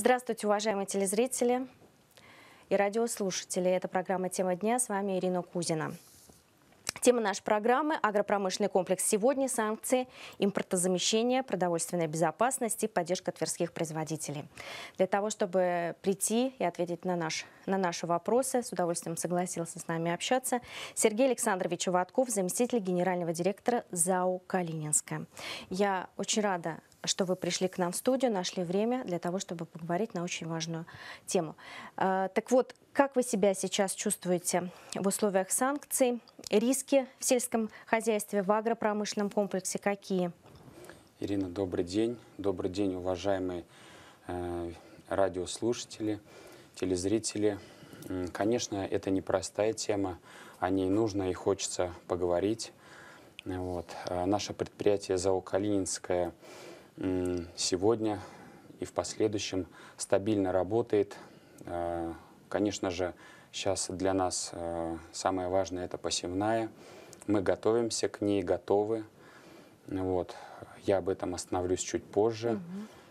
Здравствуйте, уважаемые телезрители и радиослушатели. Это программа «Тема дня». С вами Ирина Кузина. Тема нашей программы – агропромышленный комплекс сегодня, санкции, импортозамещение, продовольственная безопасность и поддержка тверских производителей. Для того, чтобы прийти и ответить на, наш, на наши вопросы, с удовольствием согласился с нами общаться, Сергей Александрович Ватков, заместитель генерального директора ЗАО «Калининская». Я очень рада что вы пришли к нам в студию, нашли время для того, чтобы поговорить на очень важную тему. А, так вот, как вы себя сейчас чувствуете в условиях санкций? Риски в сельском хозяйстве, в агропромышленном комплексе какие? Ирина, добрый день. Добрый день, уважаемые э, радиослушатели, телезрители. Конечно, это непростая тема, о ней нужно и хочется поговорить. Вот. А наше предприятие ЗАО «Калининское» сегодня и в последующем стабильно работает. Э, конечно же, сейчас для нас э, самое важное – это посевная. Мы готовимся к ней, готовы. Вот. Я об этом остановлюсь чуть позже. Угу.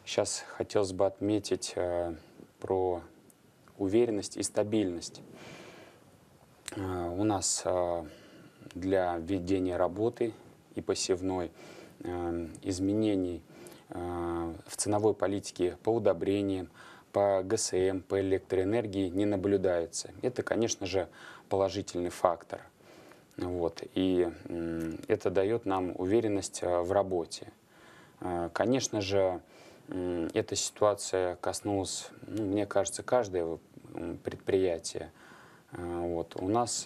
Сейчас хотелось бы отметить э, про уверенность и стабильность. У нас для ведения работы и посевной изменений в ценовой политике по удобрениям, по ГСМ, по электроэнергии не наблюдается. Это, конечно же, положительный фактор. Вот. И это дает нам уверенность э, в работе. Э, конечно же, эта ситуация коснулась, ну, мне кажется, каждого предприятия. Вот. У нас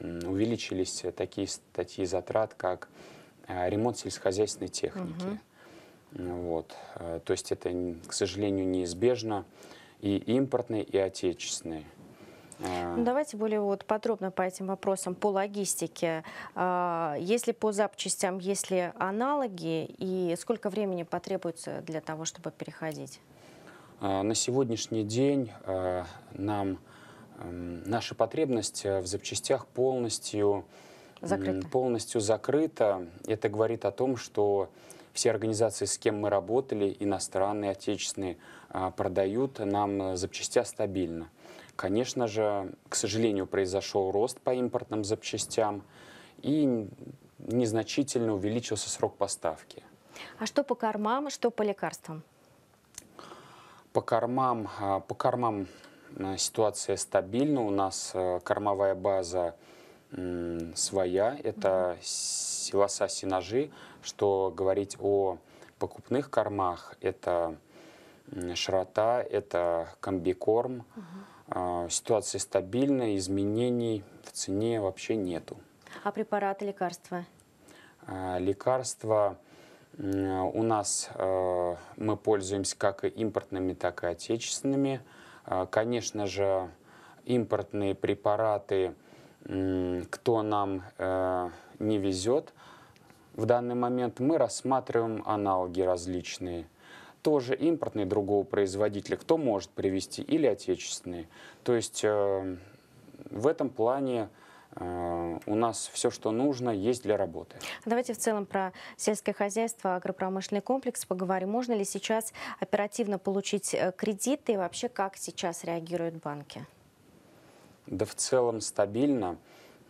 увеличились такие статьи затрат, как ремонт сельскохозяйственной техники. Угу вот. Э, то есть это, к сожалению, неизбежно и импортные, и отечественные. Э, ну, давайте более вот подробно по этим вопросам, по логистике. А, если по запчастям, есть ли аналоги и сколько времени потребуется для того, чтобы переходить? Э, на сегодняшний день нам эм, наша потребность в запчастях полностью закрыта. полностью закрыта. Это говорит о том, что все организации, с кем мы работали, иностранные, отечественные, а, продают нам запчастя стабильно. Конечно же, к сожалению, произошел рост по импортным запчастям и незначительно увеличился срок поставки. А что по кормам, что по лекарствам? По кормам, а, по кормам ситуация стабильна. У нас кормовая база своя. Это силоса-синажи. Что говорить о покупных кормах, это широта, это комбикорм. Угу. Ситуация стабильная, изменений в цене вообще нету. А препараты, лекарства? А, лекарства у нас а, мы пользуемся как и импортными, так и отечественными. Конечно же, импортные препараты, кто нам э, не везет, в данный момент мы рассматриваем аналоги различные. Тоже импортные другого производителя, кто может привести, или отечественные. То есть э, в этом плане э, у нас все, что нужно, есть для работы. Давайте в целом про сельское хозяйство, агропромышленный комплекс поговорим. Можно ли сейчас оперативно получить э, кредиты и вообще как сейчас реагируют банки? Да в целом стабильно.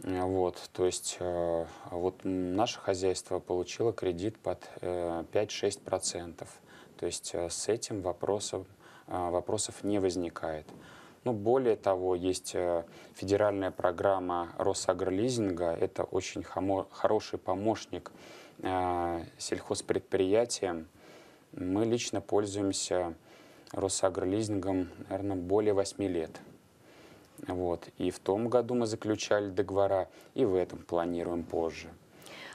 Вот, то есть э, вот наше хозяйство получило кредит под 5-6%. Э, то есть э, с этим вопросов, вопросов не возникает. Ну, более того, есть федеральная программа Росагролизинга. Это очень хороший помощник сельхозпредприятиям. Мы лично пользуемся Росагролизингом, наверное, более 8 лет. Вот. И в том году мы заключали договора, и в этом планируем позже.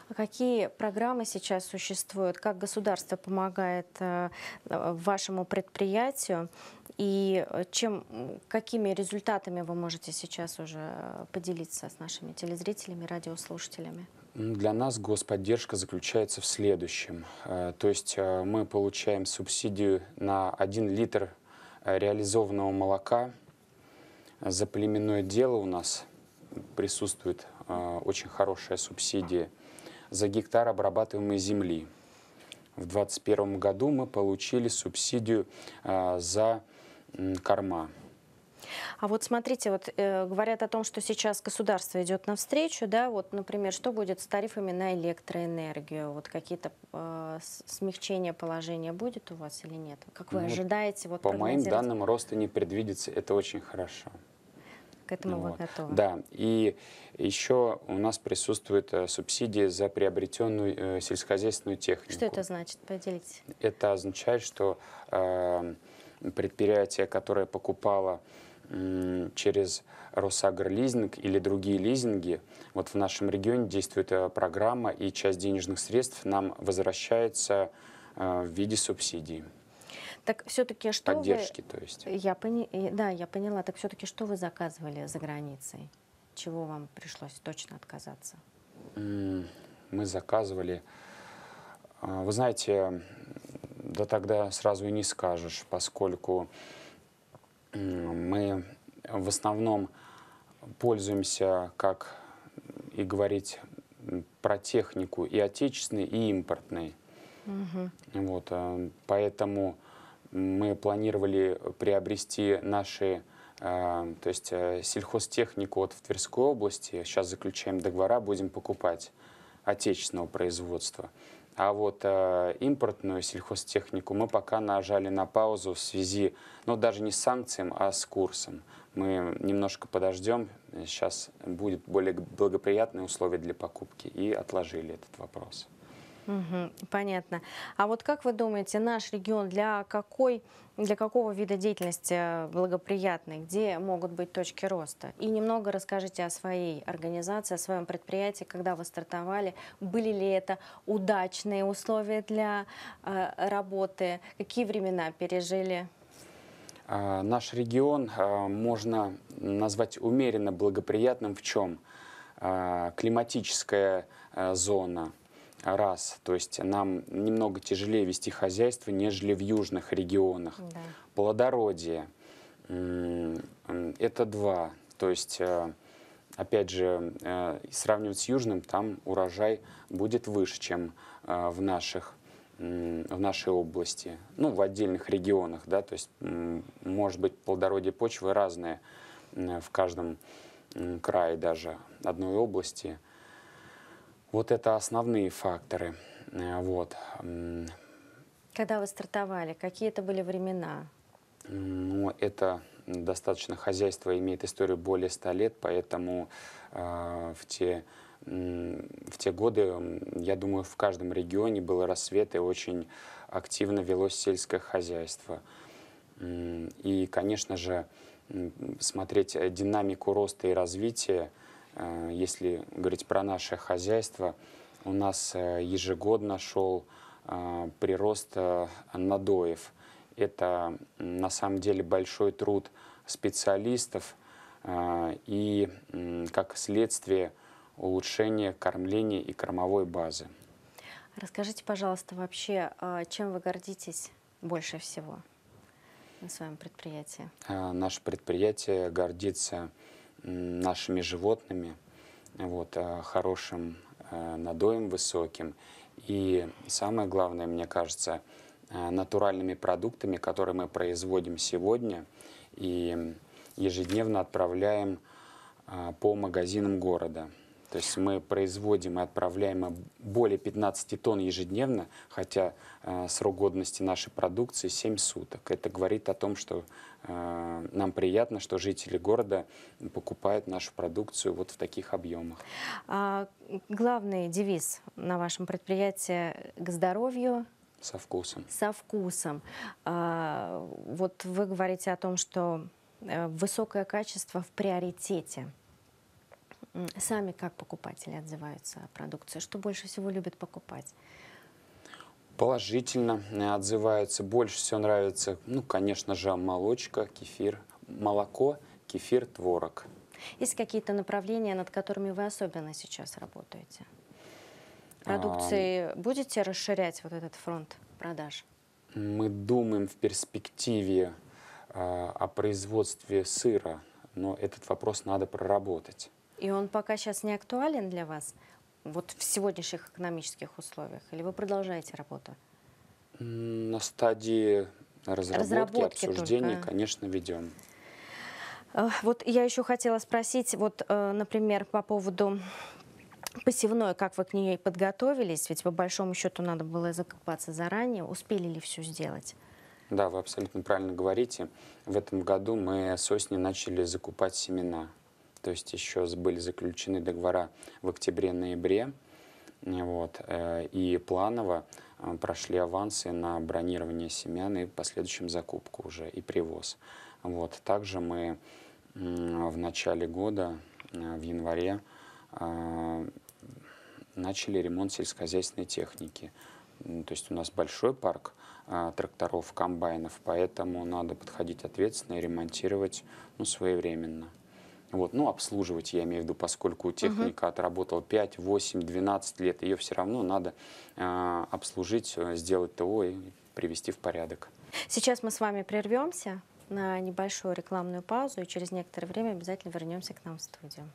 А какие программы сейчас существуют? Как государство помогает э, вашему предприятию? И чем, какими результатами вы можете сейчас уже поделиться с нашими телезрителями, радиослушателями? Для нас господдержка заключается в следующем. Э, то есть э, мы получаем субсидию на 1 литр реализованного молока – за племенное дело у нас присутствует э, очень хорошая субсидия за гектар обрабатываемой земли. в 2021 году мы получили субсидию а, за корма. А вот смотрите, вот э, говорят о том, что сейчас государство идет навстречу, да, вот, например, что будет с тарифами на электроэнергию? Вот какие-то э, смягчения положения будет у вас или нет? Как вы ну, ожидаете? Вот, по моим данным, роста не предвидится, это очень хорошо. К этому вот. вы готовы? Да, и еще у нас присутствует э, субсидии за приобретенную э, сельскохозяйственную технику. Что это значит? Поделитесь. Это означает, что э, предприятие, которое покупало через Росагролизинг или другие лизинги. Вот в нашем регионе действует э, программа, и часть денежных средств нам возвращается э, в виде субсидий. Так все-таки что Поддержки, вы... то есть. Я пони... Да, я поняла. Так все-таки что вы заказывали за границей? Чего вам пришлось точно отказаться? Мы заказывали... Э, вы знаете, да тогда сразу и не скажешь, поскольку мы в основном пользуемся, как и говорить, про технику и отечественной, и импортной. Угу. Вот, э, поэтому мы планировали приобрести наши, э, то есть э, сельхозтехнику вот в Тверской области. Сейчас заключаем договора, будем покупать отечественного производства. А вот э, импортную сельхозтехнику мы пока нажали на паузу в связи, ну даже не с санкциями, а с курсом. Мы немножко подождем, сейчас будет более благоприятные условия для покупки и отложили этот вопрос. Угу, понятно. А вот как вы думаете, наш регион для какой, для какого вида деятельности благоприятный, где могут быть точки роста? И немного расскажите о своей организации, о своем предприятии, когда вы стартовали, были ли это удачные условия для э, работы, какие времена пережили? А, наш регион а, можно назвать умеренно благоприятным в чем? А, климатическая зона, раз. То есть нам немного тяжелее вести хозяйство, нежели в южных регионах. Да. Плодородие – это два. То есть, э, опять же, э, сравнивать с южным, там урожай будет выше, чем э, в наших в нашей области, ну, в отдельных регионах, да, то есть, может быть, плодородие почвы разное в каждом крае даже одной области – вот это основные факторы. Э, вот. Когда вы стартовали, какие это были времена? Ну, это достаточно хозяйство имеет историю более ста лет, поэтому э, в, те, э, в те годы, я думаю, в каждом регионе был рассвет и очень активно велось сельское хозяйство. И, конечно же, смотреть динамику роста и развития Э, если говорить про наше хозяйство, у нас э, ежегодно шел э, прирост надоев. Это на самом деле большой труд специалистов и, как следствие, улучшение кормления и кормовой базы. Расскажите, пожалуйста, вообще, чем вы гордитесь больше всего на своем предприятии? Наше предприятие гордится нашими животными, вот, э, хорошим э, надоем высоким. И самое главное, мне кажется, э, натуральными продуктами, которые мы производим сегодня и ежедневно отправляем по магазинам города. То есть мы производим и отправляем более 15 тонн ежедневно, хотя э, срок годности нашей продукции 7 суток. Это говорит о том, что э, нам приятно, что жители города покупают нашу продукцию вот в таких объемах. А, главный девиз на вашем предприятии к здоровью со вкусом. Со вкусом. А, вот вы говорите о том, что э, высокое качество в приоритете. Сами как покупатели отзываются о продукции? Что больше всего любят покупать? Положительно э, отзываются. Больше всего нравится, ну, конечно же, молочка, кефир, молоко, кефир, творог. Есть какие-то направления, над которыми вы особенно сейчас работаете? Продукции а... будете расширять вот этот фронт продаж? Мы думаем в перспективе а, о производстве сыра, но этот вопрос надо проработать. И он пока сейчас не актуален для вас, вот в сегодняшних экономических условиях? Или вы продолжаете работу? На стадии разработки, разработки обсуждения, только. конечно, ведем. Э, вот я еще хотела спросить, вот, э, например, по поводу посевной, как вы к ней подготовились? Ведь по большому счету надо было закопаться заранее. Успели ли все сделать? Да, вы абсолютно правильно говорите. В этом году мы с осени начали закупать семена. То есть еще были заключены договора в октябре-ноябре. Вот, э, и планово э, прошли авансы на бронирование семян и последующем закупку уже и привоз. Вот. Также мы в начале года, э, в январе, начали ремонт сельскохозяйственной техники. То есть у нас большой парк тракторов, комбайнов, поэтому надо подходить ответственно и ремонтировать ну, своевременно. Вот, ну, обслуживать, я имею в виду, поскольку техника uh-huh. отработала 5, 8, 12 лет, ее все равно надо э, обслужить, сделать ТО и привести в порядок. Сейчас мы с вами прервемся на небольшую рекламную паузу и через некоторое время обязательно вернемся к нам в студию.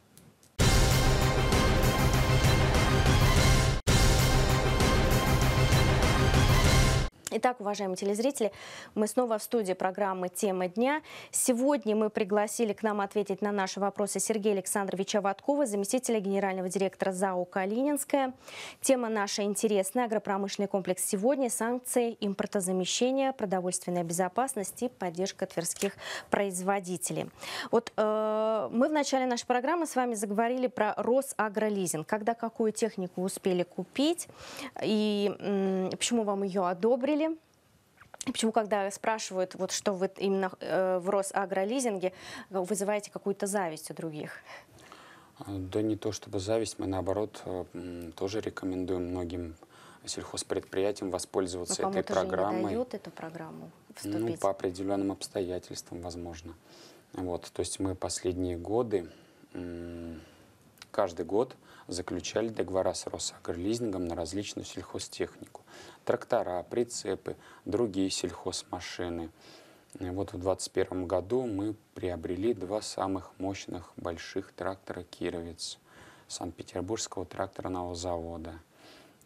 Итак, уважаемые телезрители, мы снова в студии программы «Тема дня». Сегодня мы пригласили к нам ответить на наши вопросы Сергея Александровича Ваткова, заместителя генерального директора ЗАО «Калининская». Тема наша интересная. Агропромышленный комплекс сегодня. Санкции, импортозамещение, продовольственная безопасность и поддержка тверских производителей. Вот э, мы в начале нашей программы с вами заговорили про Росагролизинг. Когда какую технику успели купить и э, почему вам ее одобрили? Почему, когда спрашивают, вот что вы именно э, в Росагролизинге, вызываете какую-то зависть у других? Да не то чтобы зависть, мы наоборот э, тоже рекомендуем многим сельхозпредприятиям воспользоваться Но этой программой. Не дают эту программу вступить? Ну, по определенным обстоятельствам, возможно. Вот, то есть мы последние годы, каждый год заключали договора с Росагролизингом на различную сельхозтехнику трактора, прицепы, другие сельхозмашины. И вот в 2021 году мы приобрели два самых мощных больших трактора «Кировец» Санкт-Петербургского тракторного завода.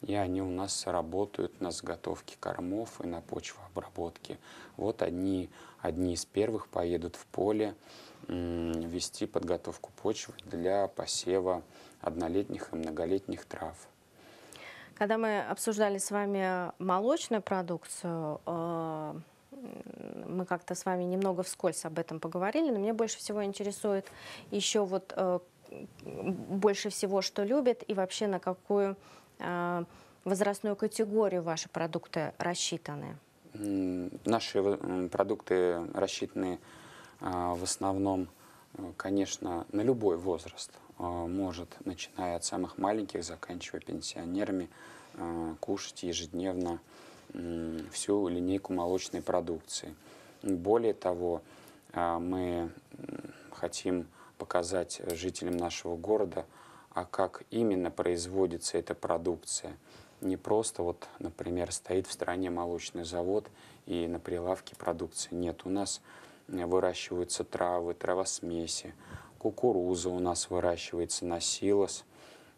И они у нас работают на заготовке кормов и на почвообработке. Вот одни, одни из первых поедут в поле вести подготовку почвы для посева однолетних и многолетних трав. Когда мы обсуждали с вами молочную продукцию, э, мы как-то с вами немного вскользь об этом поговорили, но мне больше всего интересует еще вот э, больше всего, что любят и вообще на какую э, возрастную категорию ваши продукты рассчитаны? Наши продукты рассчитаны в основном, конечно, на любой возраст. А, может, начиная от самых маленьких, заканчивая пенсионерами, а, кушать ежедневно всю линейку молочной продукции. Более того, а, мы хотим показать жителям нашего города, а как именно производится эта продукция. Не просто вот, например, стоит в стране молочный завод и на прилавке продукции нет. У нас выращиваются травы, травосмеси, Кукуруза у нас выращивается на силос,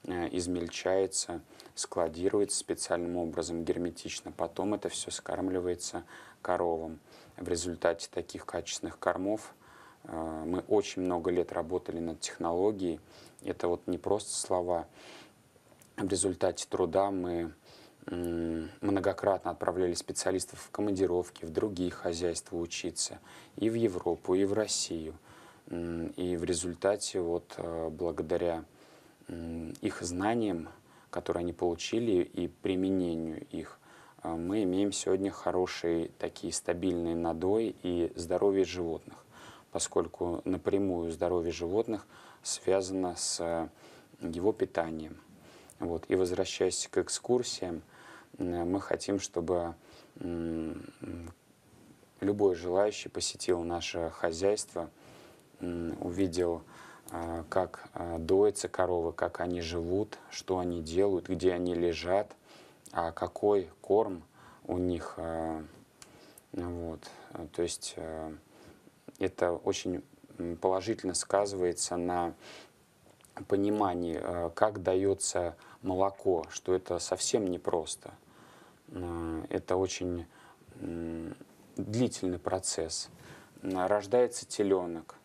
э, измельчается, складируется специальным образом герметично. Потом это все скармливается коровам. В результате таких качественных кормов э, мы очень много лет работали над технологией. Это вот не просто слова. В результате труда мы многократно отправляли специалистов в командировки, в другие хозяйства учиться, и в Европу, и в Россию – и в результате, вот, э, благодаря их знаниям, которые они получили, и применению их, э, мы имеем сегодня хорошие такие стабильные надои и здоровье животных, поскольку напрямую здоровье животных связано с его питанием. Вот. И возвращаясь к экскурсиям, мы хотим, чтобы любой желающий посетил наше хозяйство – увидел, а, как а, доятся коровы, как они живут, что они делают, где они лежат, а какой корм у них. Вот. То есть это очень положительно сказывается на понимании, как дается молоко, что это совсем непросто. Это очень длительный процесс. Рождается теленок,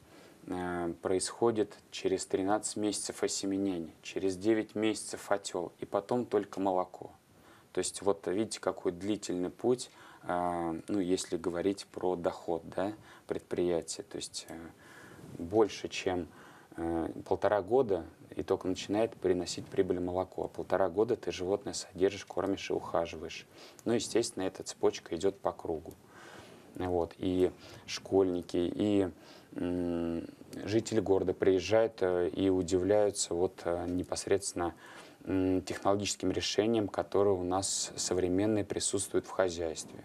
происходит через 13 месяцев осеменение, через 9 месяцев отел, и потом только молоко. То есть вот видите, какой длительный путь, ну, если говорить про доход да, предприятия. То есть э, больше, чем э, полтора года и только начинает приносить прибыль молоко. Полтора года ты животное содержишь, кормишь и ухаживаешь. Ну, естественно, эта цепочка идет по кругу. Вот. И школьники, и жители города приезжают э, и удивляются вот э, непосредственно технологическим решениям, которые у нас современные присутствуют в хозяйстве.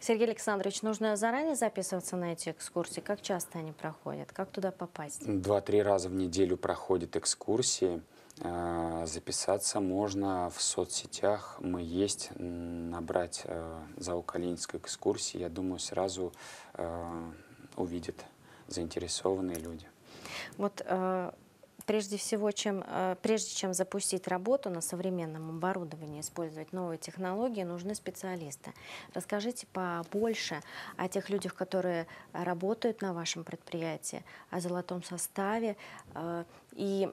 Сергей Александрович, нужно заранее записываться на эти экскурсии? Как часто они проходят? Как туда попасть? Два-три раза в неделю проходят экскурсии. А, записаться можно в соцсетях. Мы есть, набрать э, за Калининской экскурсии. Я думаю, сразу э, увидят заинтересованные люди. Вот э, прежде всего, чем, э, прежде чем запустить работу на современном оборудовании, использовать новые технологии, нужны специалисты. Расскажите побольше о тех людях, которые работают на вашем предприятии, о золотом составе э, и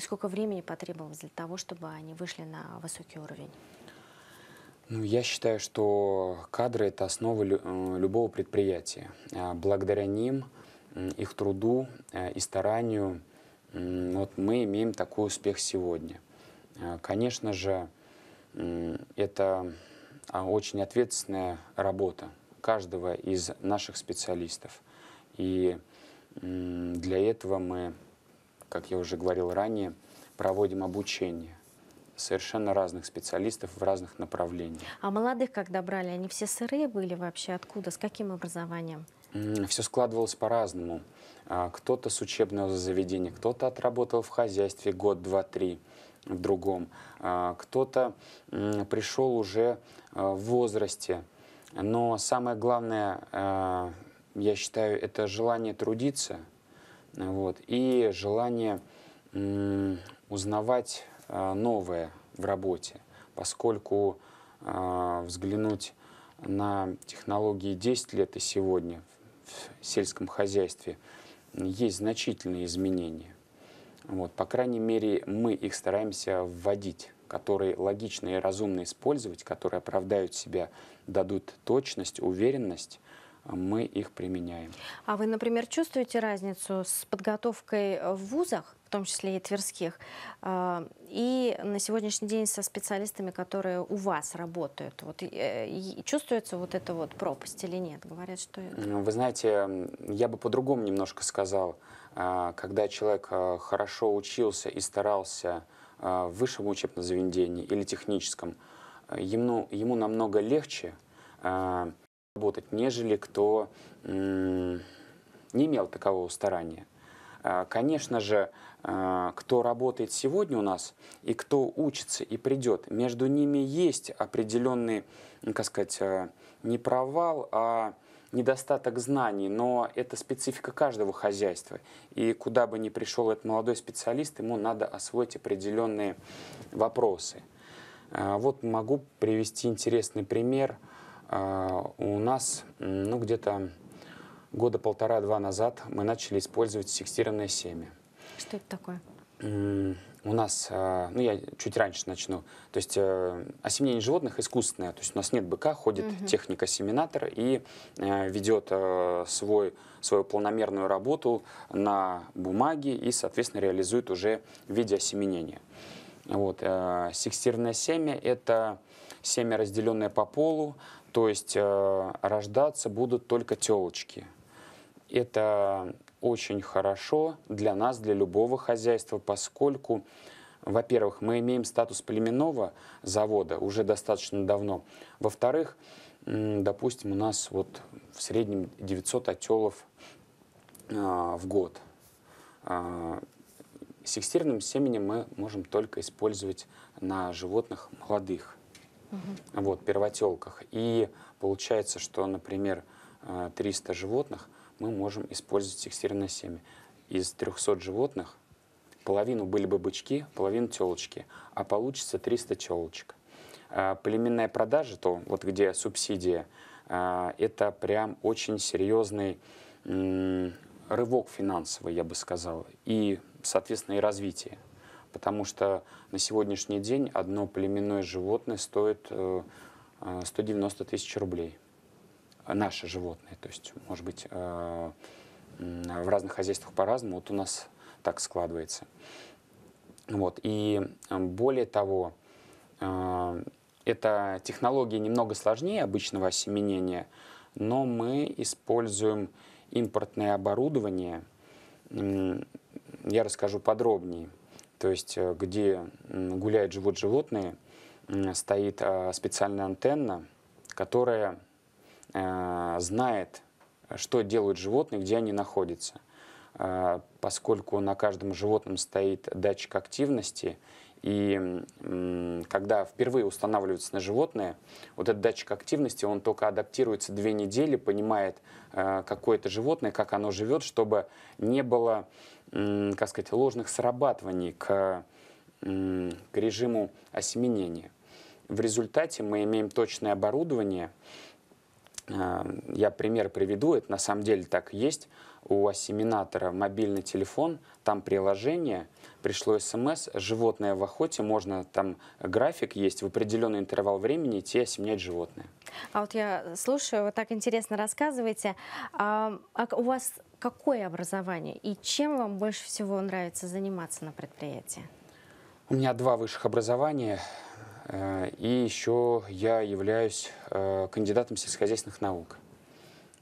сколько времени потребовалось для того, чтобы они вышли на высокий уровень. Ну, я считаю, что кадры – это основа э, любого предприятия. Благодаря ним, их труду и старанию – вот мы имеем такой успех сегодня. А, конечно же, это а, очень ответственная работа каждого из наших специалистов. И для этого мы, как я уже говорил ранее, проводим обучение совершенно разных специалистов в разных направлениях. А молодых, когда брали, они все сырые были вообще? Откуда? С каким образованием? Все складывалось по-разному. А, кто-то с учебного заведения, кто-то отработал в хозяйстве год, два, три в другом, а, кто-то пришел уже а, в возрасте. Но самое главное, я считаю, это желание трудиться вот, и желание узнавать новое в работе, поскольку взглянуть на технологии 10 лет и сегодня в сельском хозяйстве – есть значительные изменения. Вот, по крайней мере, мы их стараемся вводить, которые логично и разумно использовать, которые оправдают себя, дадут точность, уверенность, мы их применяем. А вы, например, чувствуете разницу с подготовкой в вузах, в том числе и тверских, а, и на сегодняшний день со специалистами, которые у вас работают? Вот, э, чувствуется вот эта вот пропасть или нет? Говорят, что... Вы знаете, я бы по-другому немножко сказал. А, когда человек а, хорошо учился и старался в высшем учебном заведении или техническом, ему, ему намного легче работать, нежели кто не имел такового старания. Конечно же, кто работает сегодня у нас и кто учится и придет, между ними есть определенный, как сказать, а, не провал, а недостаток знаний, но это специфика каждого хозяйства. И куда бы ни пришел этот молодой специалист, ему надо освоить определенные вопросы. Вот могу привести интересный пример – а, у нас ну, где-то года полтора-два назад мы начали использовать секстированное семя. Что это такое? У нас, а, ну я чуть раньше начну, то есть э, осеменение животных искусственное, то есть у нас нет быка, ходит угу. техника семенатора и э, ведет э, свой, свою планомерную работу на бумаге и, соответственно, реализует уже в виде осеменения. Вот, секстированное семя – это семя, разделенное по полу, то есть э, рождаться будут только телочки. Это очень хорошо для нас, для любого хозяйства, поскольку, во-первых, мы имеем статус племенного завода уже достаточно давно. Во-вторых, допустим, у нас вот в среднем 900 отелов э, в год. Э, Секстирным семенем мы можем только использовать на животных молодых угу. вот, первотелках. И получается, что, например, 300 э, животных мы можем использовать секстерное семя. Из 300 животных половину были бы бычки, половину телочки, а получится 300 телочек. э, племенная продажа, то вот где субсидия, э, это прям очень серьезный э, рывок финансовый, я бы сказал, и, соответственно, и развитие. Потому что на сегодняшний день одно племенное животное стоит э, 190 тысяч рублей. Наши животные, то есть, может быть, э, в разных хозяйствах по-разному, вот у нас так складывается. Вот. И э, более того, э, эта технология немного сложнее обычного осеменения, но мы используем импортное оборудование. Я расскажу подробнее. То есть, э, где гуляют, живут животные, стоит специальная антенна, которая знает, что делают животные, где они находятся. А, поскольку на каждом животном стоит датчик активности, и когда впервые устанавливается на животное, вот этот датчик активности, он только адаптируется две недели, понимает а, какое-то животное, как оно живет, чтобы не было, как сказать, ложных срабатываний к, к режиму осеменения. В результате мы имеем точное оборудование. А, я пример приведу, это на самом деле так и есть у ассиминатора мобильный телефон, там приложение, пришло смс, животное в охоте, можно там график есть, в определенный интервал времени идти осеменять животное. А вот я слушаю, вы так интересно рассказываете. А, а у вас какое образование и чем вам больше всего нравится заниматься на предприятии? У меня два высших образования. Э, и еще я являюсь э, кандидатом сельскохозяйственных наук.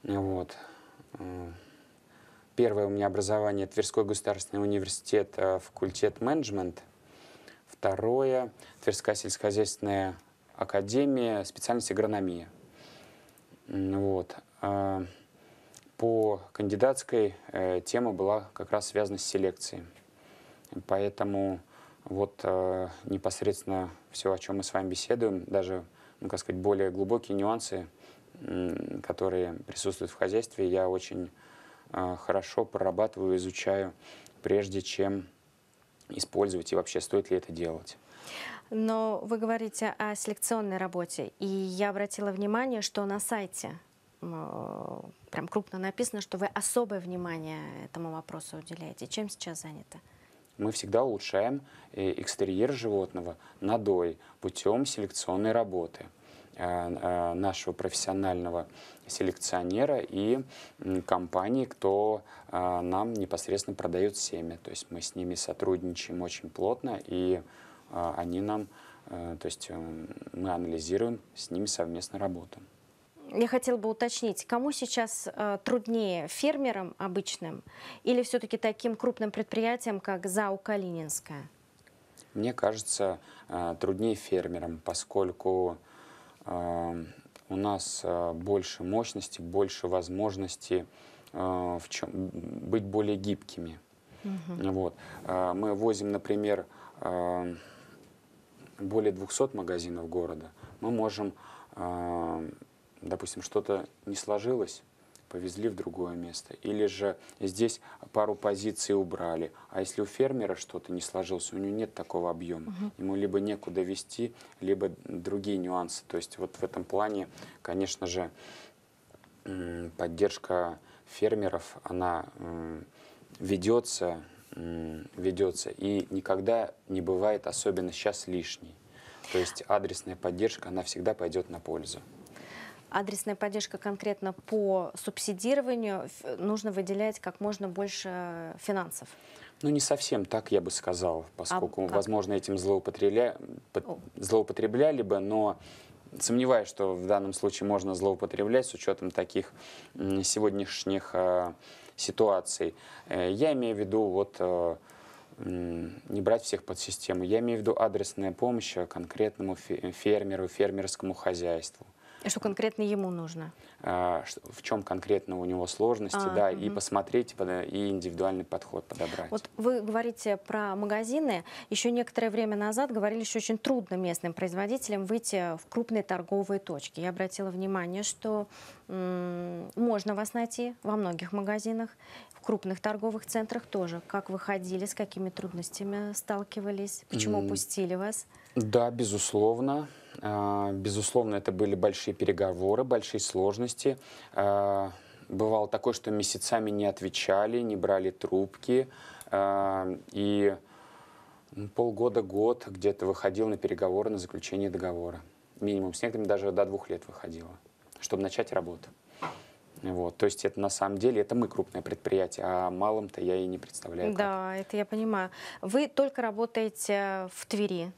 Вот. Э, Первое у меня образование Тверской государственный университет, факультет менеджмент. Второе Тверская сельскохозяйственная академия, специальность агрономия. Вот. По кандидатской тема была как раз связана с селекцией. Поэтому вот э, непосредственно все, о чем мы с вами беседуем, даже, ну, как сказать, более глубокие нюансы, которые присутствуют в хозяйстве, я очень а, хорошо прорабатываю, изучаю, прежде чем использовать и вообще стоит ли это делать. Но вы говорите о селекционной работе, и я обратила внимание, что на сайте прям крупно написано, что вы особое внимание этому вопросу уделяете. Чем сейчас заняты? Мы всегда улучшаем э, экстерьер животного надой путем селекционной работы. Э, э, нашего профессионального селекционера и компании, кто нам непосредственно продает семя. То есть мы с ними сотрудничаем очень плотно, и они нам, то есть мы анализируем с ними совместно работу. Я хотела бы уточнить, кому сейчас труднее, фермерам обычным или все-таки таким крупным предприятиям, как ЗАУ «Калининская»? Мне кажется, труднее фермерам, поскольку у нас а, больше мощности, больше возможности а, в чем, быть более гибкими. Угу. Вот. А, мы возим, например, более 200 магазинов города. Мы можем, допустим, что-то не сложилось, повезли в другое место. Или же здесь пару позиций убрали. А если у фермера что-то не сложилось, у него нет такого объема. Угу. Ему либо некуда вести, либо другие нюансы. То есть вот в этом плане, конечно же, поддержка фермеров, она ведется, ведется и никогда не бывает, особенно сейчас, лишней. То есть адресная поддержка, она всегда пойдет на пользу адресная поддержка конкретно по субсидированию, нужно выделять как можно больше финансов. Ну, не совсем так, я бы сказал, поскольку, а возможно, этим злоупотребля... злоупотребляли бы, но сомневаюсь, что в данном случае можно злоупотреблять с учетом таких сегодняшних э, ситуаций. Э, я имею в виду вот э, не брать всех под систему. Я имею в виду адресная помощь конкретному фермеру, фермерскому хозяйству. И что конкретно ему нужно? А, в чем конкретно у него сложности, а, да, угу. и посмотреть, и индивидуальный подход подобрать. Вот вы говорите про магазины. Еще некоторое время назад говорили, что очень трудно местным производителям выйти в крупные торговые точки. Я обратила внимание, что можно вас найти во многих магазинах, в крупных торговых центрах тоже. Как вы ходили, с какими трудностями сталкивались, почему mm. пустили вас? Да, безусловно. А, безусловно, это были большие переговоры, большие сложности. А, бывало такое, что месяцами не отвечали, не брали трубки. А, и ну, полгода-год где-то выходил на переговоры, на заключение договора. Минимум. С некоторыми даже до двух лет выходило, чтобы начать работу. Вот. То есть это на самом деле, это мы крупное предприятие, а малым-то я и не представляю. Да, как. это я понимаю. Вы только работаете в Твери,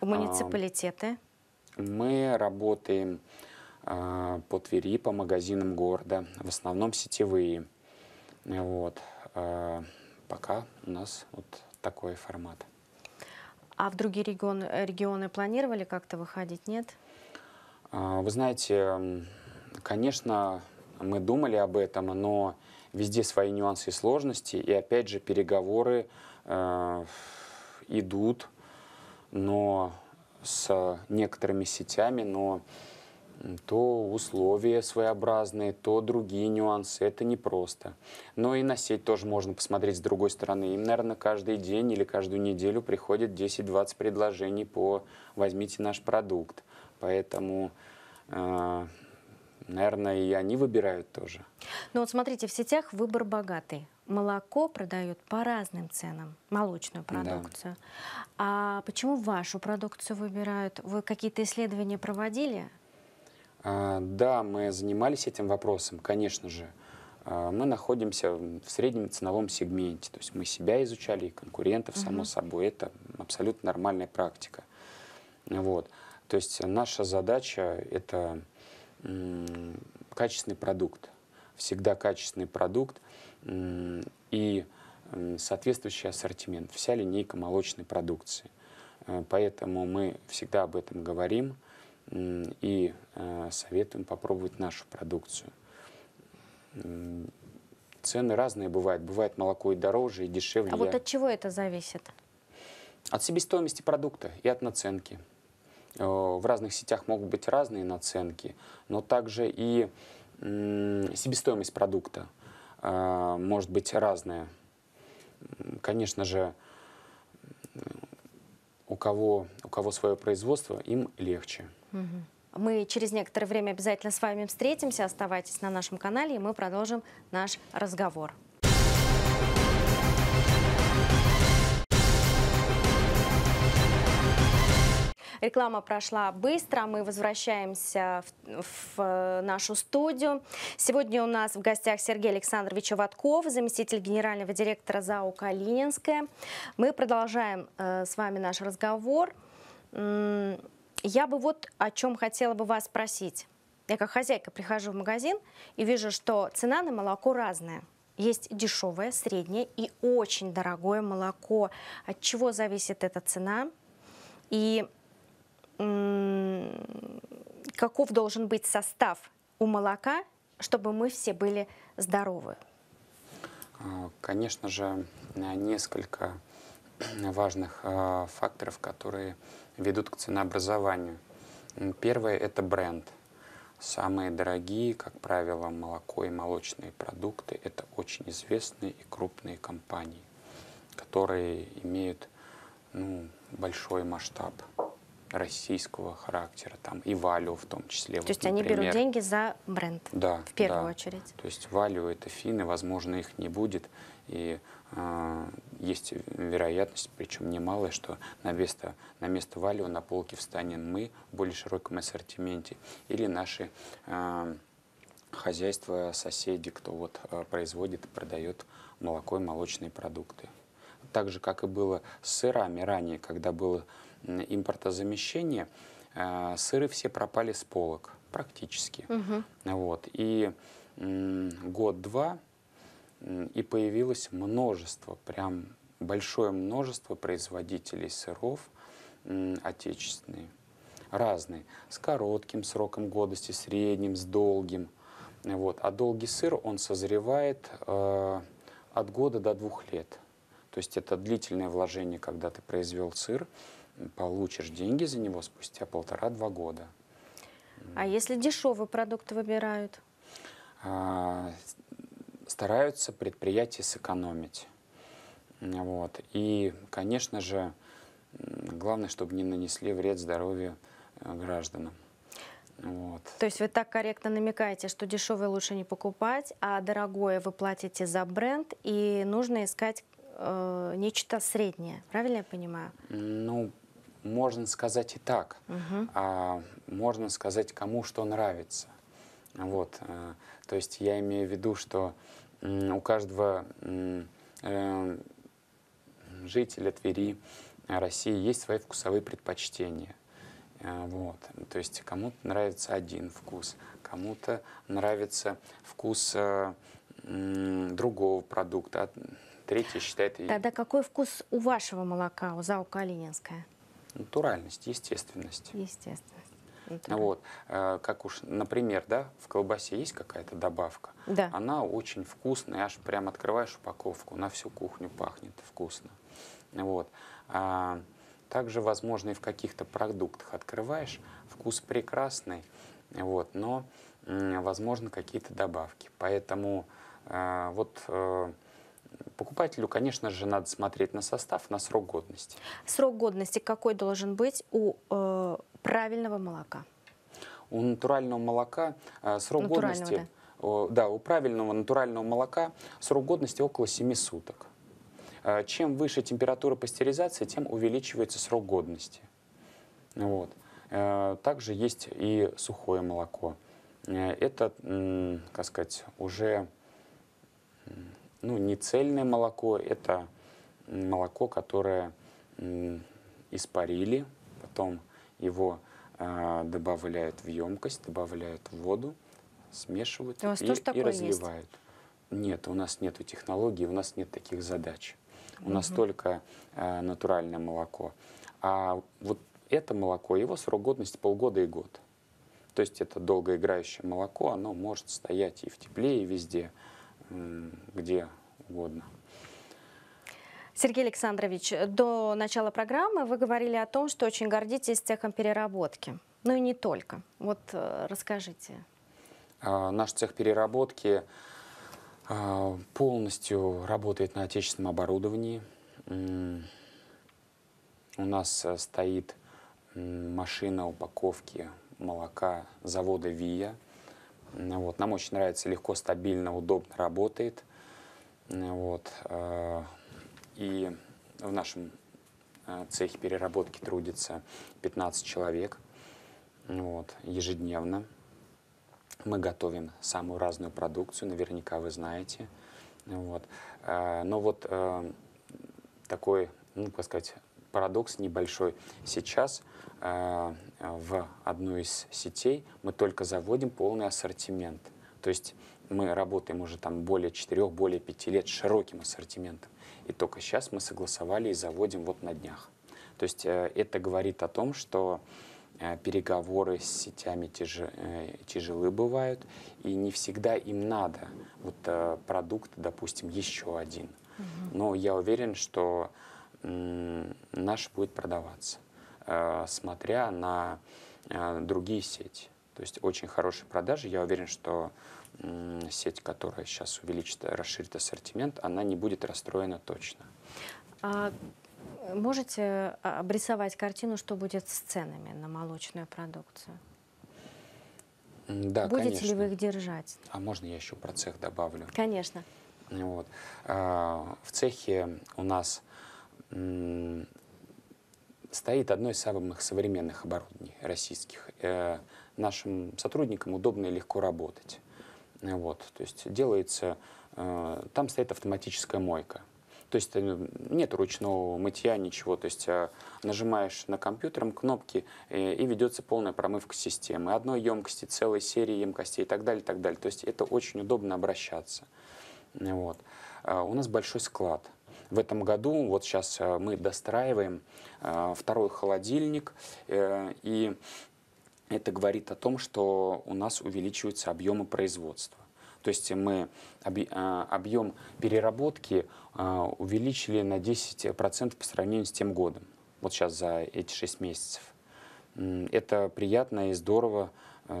в муниципалитете? Мы работаем э, по Твери, по магазинам города, в основном сетевые. Вот. Э, пока у нас вот такой формат. А в другие регионы, регионы планировали как-то выходить, нет? Э, вы знаете, конечно, мы думали об этом, но везде свои нюансы и сложности. И опять же, переговоры э, идут, но с некоторыми сетями, но то условия своеобразные, то другие нюансы. Это непросто. Но и на сеть тоже можно посмотреть с другой стороны. Им, наверное, каждый день или каждую неделю приходит 10-20 предложений по «возьмите наш продукт». Поэтому, э, наверное, и они выбирают тоже. Ну вот смотрите, в сетях выбор богатый молоко продают по разным ценам, молочную продукцию. Да. А почему вашу продукцию выбирают? Вы какие-то исследования проводили? А, да, мы занимались этим вопросом, конечно же. А, мы находимся в среднем ценовом сегменте, то есть мы себя изучали и конкурентов, угу. само собой. Это абсолютно нормальная практика. Вот. То есть наша задача – это качественный продукт. Всегда качественный продукт – и соответствующий ассортимент, вся линейка молочной продукции. Э, поэтому мы всегда об этом говорим и э, советуем попробовать нашу продукцию. Цены разные бывают. Бывает молоко и дороже, и дешевле. А вот от чего это зависит? От себестоимости продукта и от наценки. Э, в разных сетях могут быть разные наценки, но также и себестоимость продукта – может быть разная. Конечно же, у кого, у кого свое производство, им легче. Мы через некоторое время обязательно с вами встретимся. Оставайтесь на нашем канале, и мы продолжим наш разговор. Реклама прошла быстро, мы возвращаемся в, в нашу студию. Сегодня у нас в гостях Сергей Александрович Ватков, заместитель генерального директора ЗАО «Калининская». Мы продолжаем э, с вами наш разговор. Я бы вот о чем хотела бы вас спросить. Я как хозяйка прихожу в магазин и вижу, что цена на молоко разная. Есть дешевое, среднее и очень дорогое молоко. От чего зависит эта цена? И каков должен быть состав у молока, чтобы мы все были здоровы? А, конечно же, несколько важных а, факторов, которые ведут к ценообразованию. Первое – это бренд. Самые дорогие, как правило, молоко и молочные продукты – это очень известные и крупные компании, которые имеют ну, большой масштаб российского характера, там и Валю в том числе. То вот, есть например. они берут деньги за бренд да, в первую да. очередь. То есть Валю это финны, возможно, их не будет. И э, есть вероятность, причем немалая, что на место, на место Валю на полке встанем мы в более широком ассортименте или наши э, хозяйства, соседи, кто вот э, производит и продает молоко и молочные продукты. Так же, как и было с сырами ранее, когда было импортозамещения, э, сыры все пропали с полок практически. Угу. Вот. И год-два и появилось множество, прям большое множество производителей сыров отечественные, разные, с коротким сроком годности, средним, с долгим. Вот. А долгий сыр, он созревает э, от года до двух лет. То есть это длительное вложение, когда ты произвел сыр, получишь деньги за него спустя полтора-два года. А если дешевый продукт выбирают? А, стараются предприятия сэкономить. Вот. И, конечно же, главное, чтобы не нанесли вред здоровью э, гражданам. Вот. То есть вы так корректно намекаете, что дешевое лучше не покупать, а дорогое вы платите за бренд, и нужно искать э, нечто среднее. Правильно я понимаю? Ну, можно сказать и так. Угу. А можно сказать, кому что нравится. Вот. э, То есть я имею в виду, что у каждого э, жителя Твери, России есть свои вкусовые предпочтения. Э, Вот. То есть кому-то нравится один вкус, кому-то нравится вкус другого продукта, а третий считает Тогда какой вкус у вашего молока, у ЗАО «Калининская»? Натуральность, естественность. Естественно. Вот, э, как уж, например, да, в колбасе есть какая-то добавка, Да. она очень вкусная, аж прям открываешь упаковку, на всю кухню пахнет вкусно. Вот. А также, возможно, и в каких-то продуктах открываешь, вкус прекрасный, вот, но, возможно, какие-то добавки. Поэтому э, вот э, покупателю, конечно же, надо смотреть на состав, на срок годности. Срок годности какой должен быть у э, правильного молока? У натурального молока э, срок Натурального, годности, о, да, у правильного натурального молока срок годности около 7 суток. Э, Чем выше температура пастеризации, тем увеличивается срок годности. Вот. Э, Также есть и сухое молоко. Э, Это, как сказать, уже ну, не цельное молоко, это молоко, которое испарили, потом его э, добавляют в емкость, добавляют в воду, смешивают У вас и, тоже и такое есть? разливают. Нет, у нас нет технологий, у нас нет таких задач. У нас Мгм. только э, натуральное молоко. А вот это молоко, его срок годности полгода и год. То есть это долгоиграющее молоко, оно может стоять и в тепле, и везде, где угодно. Сергей Александрович, до начала программы вы говорили о том, что очень гордитесь цехом переработки. Ну и не только. Вот э, расскажите. А, Наш цех переработки а, полностью работает на отечественном оборудовании. У нас э, стоит машина упаковки молока завода ВИА. Вот. Нам очень нравится, легко, стабильно, удобно работает. Вот. а, И в нашем э, цехе переработки трудится 15 человек вот, ежедневно. Мы готовим самую разную продукцию, наверняка вы знаете. Вот. Э, Но вот э, такой, ну, как сказать, парадокс небольшой. Сейчас э, в одну из сетей мы только заводим полный ассортимент. То есть мы работаем уже там более 4, более 5 лет с широким ассортиментом. И только сейчас мы согласовали и заводим вот на днях. То есть э, это говорит о том, что э, переговоры с сетями тяжи- э, тяжелы бывают, и не всегда им надо вот э, продукт, допустим, еще один. Но я уверен, что наш будет продаваться, э, смотря на э, другие сети. То есть очень хорошие продажи. Я уверен, что сеть, которая сейчас увеличит, расширит ассортимент, она не будет расстроена точно. А можете а, обрисовать картину, что будет с ценами на молочную продукцию? Да, Будете конечно. ли вы их держать? А можно я еще про цех добавлю? Конечно. Вот. А, В цехе у нас стоит одно из самых современных оборудований российских. Э, Нашим сотрудникам удобно и легко работать. Э, Вот. То есть делается, э, там стоит автоматическая мойка. То есть нет ручного мытья, ничего. То есть нажимаешь на компьютером кнопки и ведется полная промывка системы. Одной емкости, целой серии емкостей и так далее, и так далее. То есть это очень удобно обращаться. Вот. У нас большой склад. В этом году, вот сейчас э, мы достраиваем э, второй холодильник, э, и это говорит о том, что у нас увеличиваются объемы производства. То есть мы объ- объем переработки увеличили на 10% по сравнению с тем годом, вот сейчас за эти 6 месяцев. Это приятно и здорово,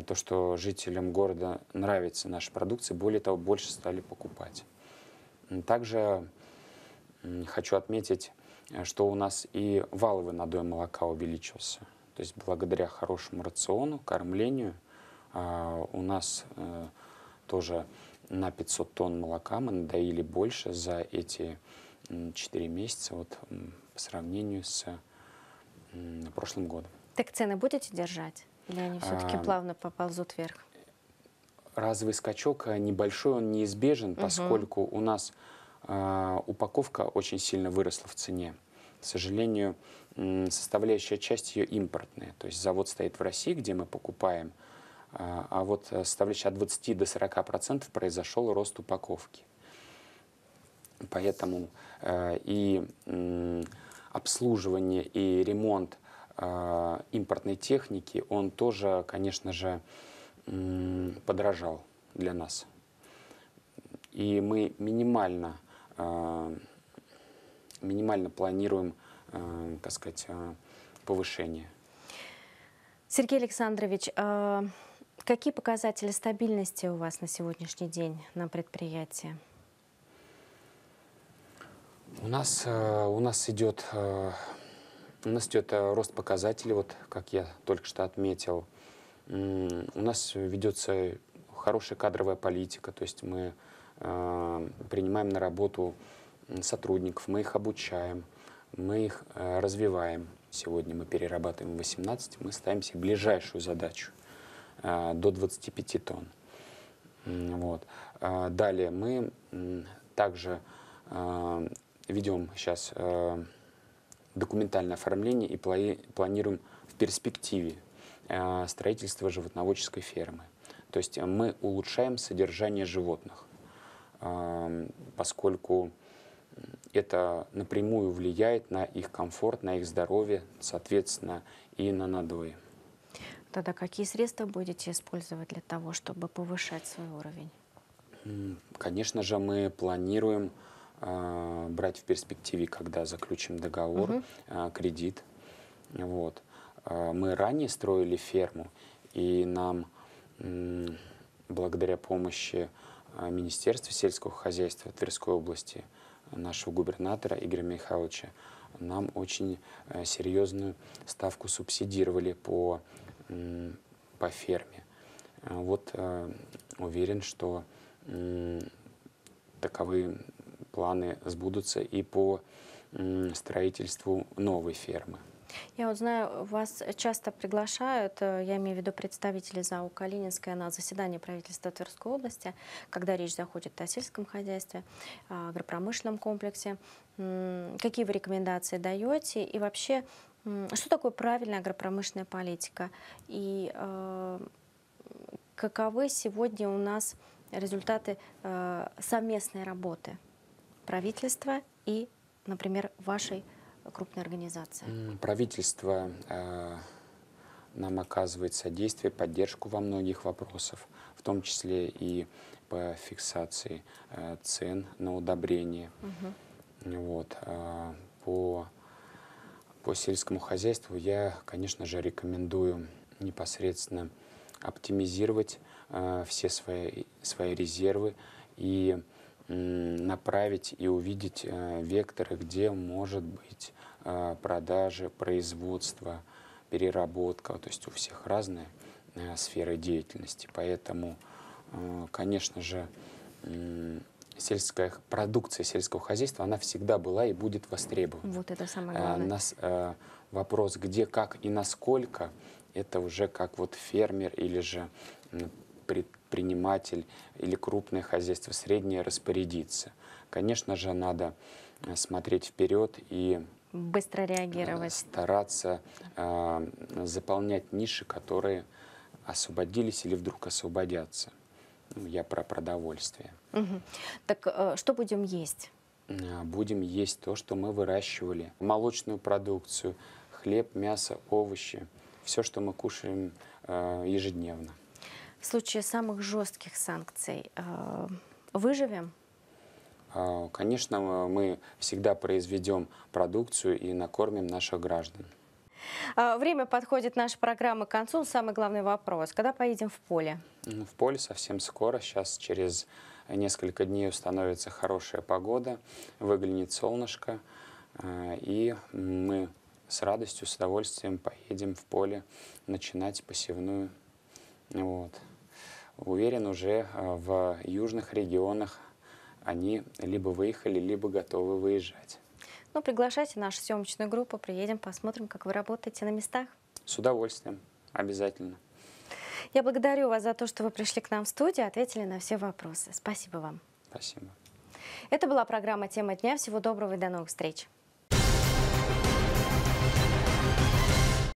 то, что жителям города нравится наша продукция, более того, больше стали покупать. Также хочу отметить, э, что у нас и валовый надой молока увеличился. То есть благодаря хорошему рациону, кормлению у нас тоже на 500 тонн молока мы надоили больше за эти 4 месяца вот, по сравнению с прошлым годом. Так цены будете держать? Или они все-таки а, плавно поползут вверх? Разовый скачок э, небольшой, он неизбежен, угу. поскольку у нас э, упаковка очень сильно выросла в цене. К сожалению, составляющая часть ее импортная. То есть завод стоит в России, где мы покупаем, а, а вот составляющая от 20 до 40 процентов произошел рост упаковки. Поэтому э, и э, обслуживание, и ремонт э, импортной техники, он тоже, конечно же, э, подорожал для нас. И мы минимально, э, минимально планируем, э, так сказать, э, повышение. Сергей Александрович, э, какие показатели стабильности у вас на сегодняшний день на предприятии? У нас, э, у нас идет, э, у нас идет э, рост показателей, вот как я только что отметил. У нас ведется хорошая кадровая политика, то есть мы принимаем на работу сотрудников, мы их обучаем, мы их развиваем. Сегодня мы перерабатываем 18, мы ставим себе ближайшую задачу до 25 тонн. Вот. Далее мы также ведем сейчас э, документальное оформление и планируем в перспективе э, строительство животноводческой фермы. То есть мы улучшаем содержание животных, э, поскольку это напрямую влияет на их комфорт, на их здоровье, соответственно, и на надои. Тогда какие средства будете использовать для того, чтобы повышать свой уровень? Конечно же, мы планируем а, брать в перспективе, когда заключим договор, угу. кредит. Вот. А, мы ранее строили ферму, и нам благодаря помощи Министерства сельского хозяйства Тверской области, нашего губернатора Игоря Михайловича, нам очень серьезную ставку субсидировали по, по ферме. Вот уверен, что таковы планы сбудутся и по строительству новой фермы. Я вот знаю, вас часто приглашают, э, я имею в виду представители ЗАО Калининская на заседание правительства Тверской области, когда речь заходит о сельском хозяйстве, о агропромышленном комплексе. Какие вы рекомендации даете и вообще, что такое правильная агропромышленная политика и э, каковы сегодня у нас результаты э, совместной работы? правительства и, например, вашей крупной организации? Правительство э, нам оказывает содействие, поддержку во многих вопросах, в том числе и по фиксации э, цен на удобрения. Угу. Вот, э, по, по сельскому хозяйству я, конечно же, рекомендую непосредственно оптимизировать э, все свои, свои резервы и направить и увидеть э, векторы, где может быть продажи, производство, переработка. То есть у всех разные э, сферы деятельности. Поэтому, конечно же, сельская продукция сельского хозяйства, она всегда была и будет востребована. Вот это самое главное. Нас, вопрос, где, как и насколько, это уже как вот фермер или же предприниматель или крупное хозяйство среднее распорядиться. Конечно же, надо э, смотреть вперед и быстро реагировать. Стараться э, заполнять ниши, которые освободились или вдруг освободятся. Ну, я про продовольствие. Угу. Так э, что будем есть? Э, будем есть то, что мы выращивали. Молочную продукцию, хлеб, мясо, овощи. Все, что мы кушаем э, ежедневно. В случае самых жестких санкций э, выживем? А, конечно, мы всегда произведем продукцию и накормим наших граждан. А, время подходит нашей программы к концу. Самый главный вопрос. Когда поедем в поле? Ну, в поле совсем скоро. Сейчас через несколько дней установится хорошая погода, выглянет солнышко. А, и мы с радостью, с удовольствием поедем в поле начинать посевную. Вот. Уверен, уже в южных регионах они либо выехали, либо готовы выезжать. Ну, приглашайте нашу съемочную группу, приедем, посмотрим, как вы работаете на местах. С удовольствием, обязательно. Я благодарю вас за то, что вы пришли к нам в студию, ответили на все вопросы. Спасибо вам. Спасибо. Это была программа «Тема дня». Всего доброго и до новых встреч.